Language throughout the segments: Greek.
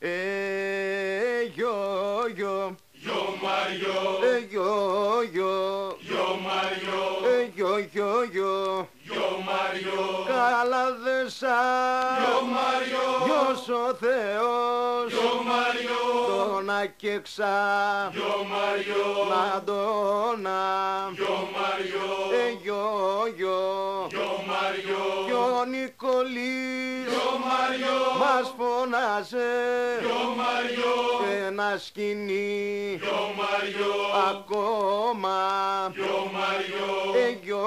Ε, γιο, γιο. Γιο Μαριό, Ε, γιο, γιο. γιο Μαριό, Ε, γιο, γιο, γιο. γιο Μαριό, Καλά δε σαν γιο Μαριό, Γιος ο Θεός. Γιο Μαριό, τον ακέξα. Γιο Μαριό, να τον γιο Μαριό, Ε, γιο, γιο. Γιο Μαριό, Γιο Νικολής γιο Μαριό, μας φωνάζε γιο Μαριό, ένα σκηνή γιο Μαριό, ακόμα. Γιο Μαριό, Ε, γιο,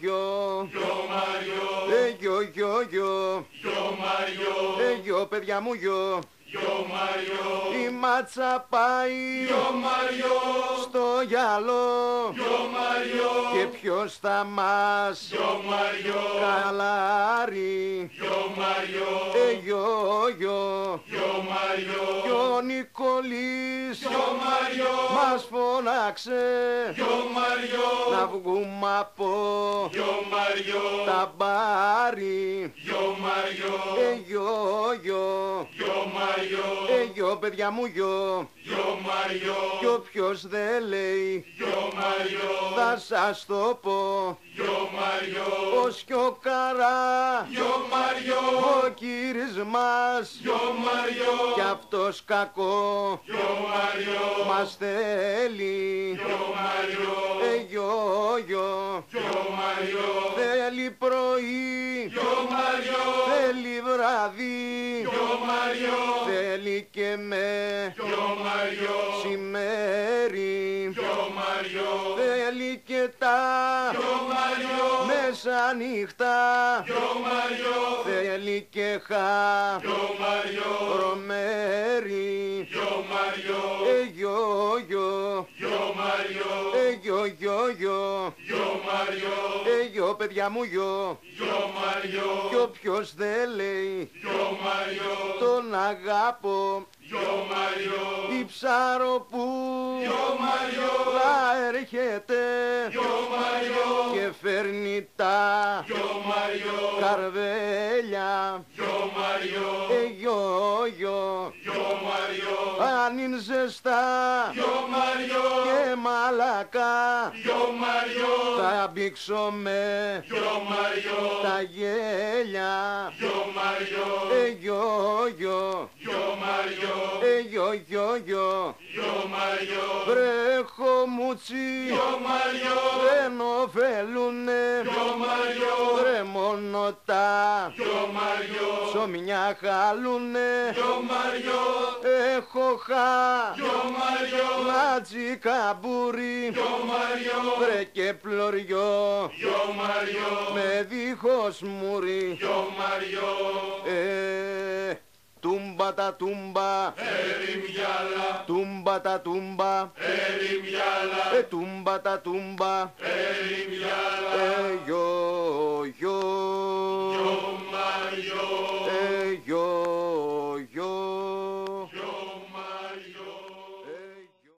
γιο. γιο Μαριό, Ε, γιο, γιο, γιο. γιο Μαριό, Ε, γιο, παιδιά μου, γιο. Γιο Μαριό, Η μάτσα πάει γιο Μαριό, στο γυαλό γιο Μαριό, και ποιος θα μας γιο Μαριό, καλάρει γιο Μαριό, Ε, γιο, γιο. γιο Μαριό, Γιο Νικολής γιο Μαριό, μας φώναξε γιο Μαριό, να βγούμε από γιο Μαριό, τα μπάρι γιο, παιδιά μου, γιο. γιο Μαριό, Κι όποιος δεν λέει γιο Μαριό, θα σας το πω. Γιο Μαριό, Ως κι ο καρά γιο Μαριό, ο κύρις μας γιο Μαριό, κι αυτός κακό γιο Μαριό, μας θέλει. Γιο Μαριό, Ε, γιο, γιο. γιο Μαριό, Θέλει πρωί, γιο Μαριό, θέλει βράδυ. γιο Μαριό, Θέλει και με γιο Μαριό, σημέρι γιο Μαριό, Θέλει και τα γιο Μαριό, μέσα νύχτα γιο Μαριό, Θέλει και χα γιο Μαριό, ρομέρι γιο Μαριό, Ε, γιο, γιο. γιο Μαριό, Ε, γιο, γιο, γιο. γιο Μαριό, Ε, γιο, παιδιά μου, γιο. γιο Μαριό, Κι όποιος δεν λέει γιο Μαριό, τον αγάπω γιο Μαριό, η ψάρο που γιο Μαριό, θα έρχεται γιο Μαριό, και φέρνει τα γιο Μαριό, καρβέλια. Γιο Μαριό, Ε, γιο, γιο. γιο Μαριό, Αν είναι ζεστά γιο Μαριό, και μαλακά γιο Μαριό, θα μπήξω με γιο Μαριό, τα γέλια. Γιο Μαριό, Ε, γιο, γιο. γιο Μαριό, Ε, γιο, γιο, γιο. γιο Μαριό, Βρέχω μουτσι γιο Μαριό, δεν ωφελούνε γιο Μαριό, Βρε μόνο τα γιο Μαριό, ψωμιά χαλούνε. Γιο Μαριό, Έχω χα. Γιο Μαριό, λάτζι καμπούρι. Γιο Μαριό, Βρε και πλωριό. Γιο Μαριό, με δίχως μουρι γιο Μαριό, Ε, τούμπα τα τούμπα. Ερημιάλα, Τούμπα τα τούμπα. Ερημιάλα, Ε, τούμπα τα τούμπα. Ερημιάλα, Ε, γιο,